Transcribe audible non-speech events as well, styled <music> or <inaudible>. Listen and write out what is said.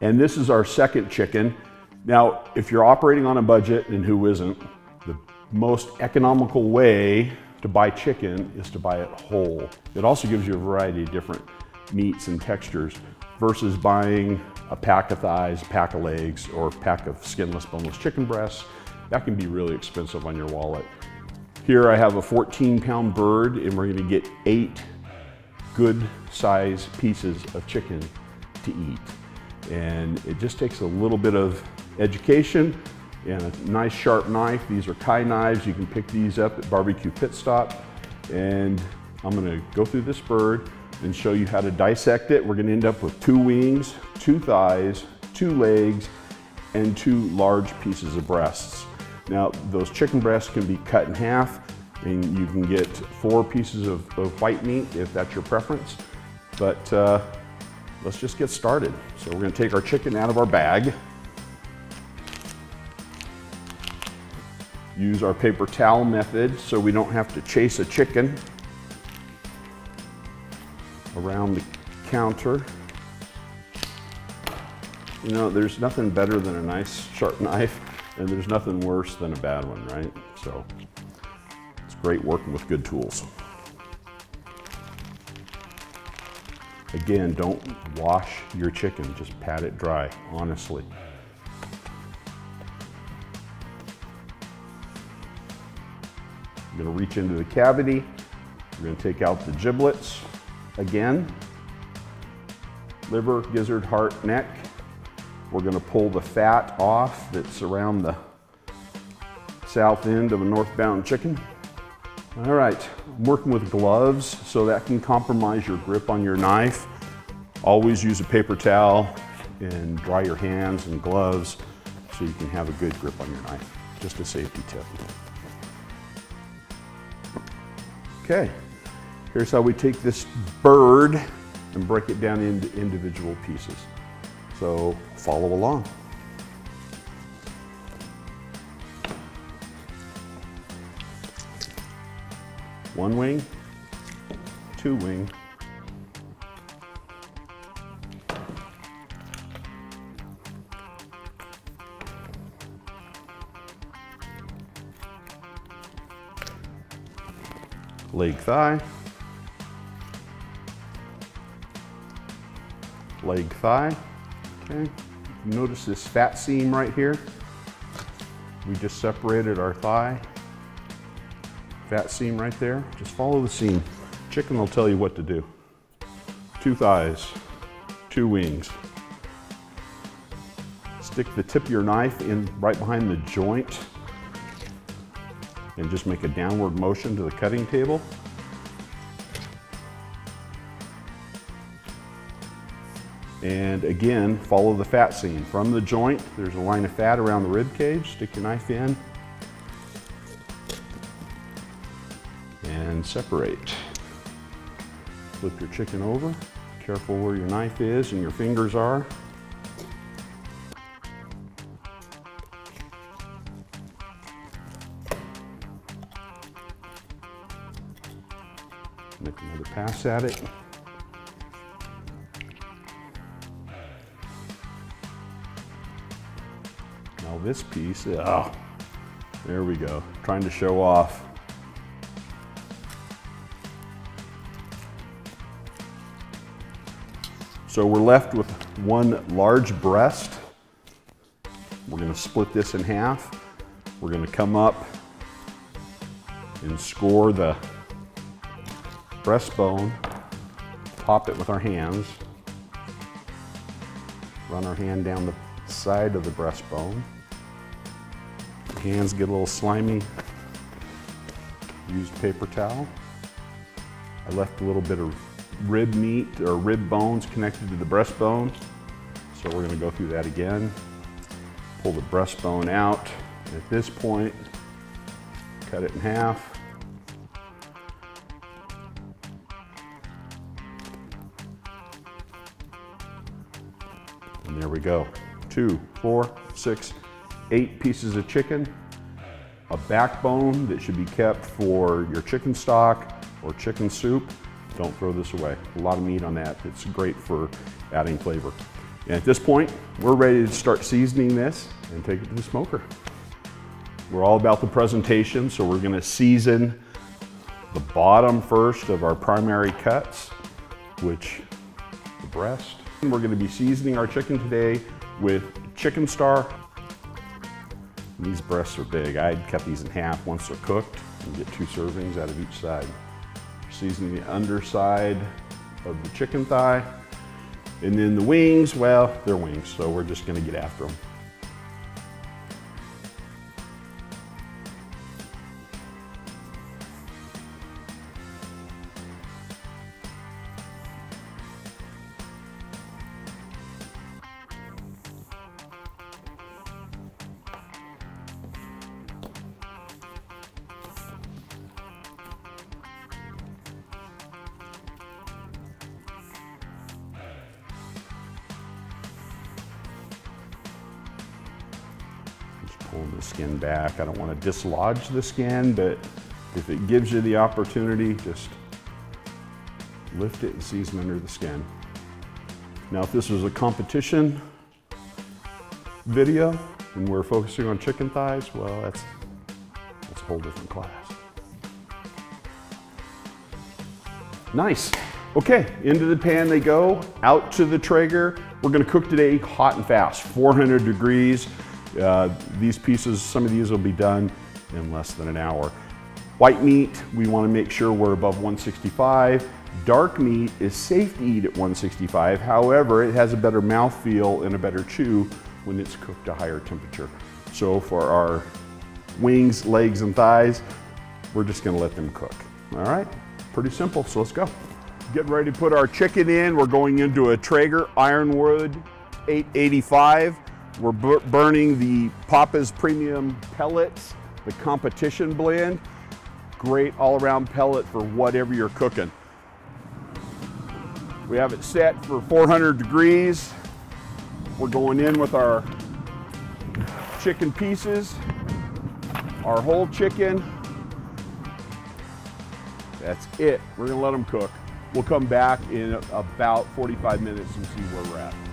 And this is our second chicken. Now, if you're operating on a budget, and who isn't, the most economical way to buy chicken is to buy it whole. It also gives you a variety of different meats and textures versus buying a pack of thighs, a pack of legs, or a pack of skinless, boneless chicken breasts. That can be really expensive on your wallet. Here I have a 14 pound bird and we're gonna get eight good size pieces of chicken to eat. And it just takes a little bit of education and a nice sharp knife. These are Kai knives. You can pick these up at Barbecue Pit Stop. And I'm gonna go through this bird and show you how to dissect it. We're gonna end up with two wings, two thighs, two legs, and two large pieces of breasts. Now, those chicken breasts can be cut in half and you can get four pieces of, of white meat if that's your preference. But uh, let's just get started. So we're gonna take our chicken out of our bag. Use our paper towel method so we don't have to chase a chicken around the counter. You know, there's nothing better than a nice sharp <laughs> knife, and there's nothing worse than a bad one, right? So it's great working with good tools. Again, don't wash your chicken, just pat it dry, honestly. I'm gonna reach into the cavity. We're gonna take out the giblets again. Liver, gizzard, heart, neck. We're gonna pull the fat off that's around the south end of a northbound chicken. All right, I'm working with gloves so that can compromise your grip on your knife. Always use a paper towel and dry your hands and gloves so you can have a good grip on your knife. Just a safety tip. Okay, here's how we take this bird and break it down into individual pieces. So follow along. One wing, two wing, leg thigh, leg thigh, okay. Notice this fat seam right here. We just separated our thigh. Fat seam right there. Just follow the seam. Chicken will tell you what to do. Two thighs, two wings. Stick the tip of your knife in right behind the joint and just make a downward motion to the cutting table. And again, follow the fat seam. From the joint, there's a line of fat around the rib cage. Stick your knife in and separate. Flip your chicken over. Careful where your knife is and your fingers are. Make another pass at it. Now this piece, oh, there we go. Trying to show off. So we're left with one large breast. We're gonna split this in half. We're gonna come up and score the breastbone, pop it with our hands, run our hand down the side of the breastbone. Hands get a little slimy. Use paper towel. I left a little bit of rib meat or rib bones connected to the breastbone. So we're gonna go through that again. Pull the breastbone out. At this point, cut it in half. And there we go. Two, four, six, eight pieces of chicken, a backbone that should be kept for your chicken stock or chicken soup. Don't throw this away. A lot of meat on that. It's great for adding flavor. And at this point, we're ready to start seasoning this and take it to the smoker. We're all about the presentation, so we're gonna season the bottom first of our primary cuts, which the breast. We're gonna be seasoning our chicken today with Chicken Star. These breasts are big. I'd cut these in half once they're cooked and get two servings out of each side. Seasoning the underside of the chicken thigh. And then the wings, well, they're wings, so we're just gonna get after them. Pulling the skin back. I don't want to dislodge the skin, but if it gives you the opportunity, just lift it and season under the skin. Now, if this was a competition video and we're focusing on chicken thighs, well, that's, that's a whole different class. Nice. Okay, into the pan they go, out to the Traeger. We're gonna cook today hot and fast, 400 degrees. Uh, these pieces, some of these will be done in less than an hour. White meat, we wanna make sure we're above 165. Dark meat is safe to eat at 165. However, it has a better mouthfeel and a better chew when it's cooked to higher temperature. So for our wings, legs, and thighs, we're just gonna let them cook. All right, pretty simple, so let's go. Getting ready to put our chicken in. We're going into a Traeger Ironwood 885. We're bur burning the Papa's Premium Pellets, the competition blend. Great all-around pellet for whatever you're cooking. We have it set for 400 degrees. We're going in with our chicken pieces, our whole chicken. That's it. We're gonna let them cook. We'll come back in about 45 minutes and see where we're at.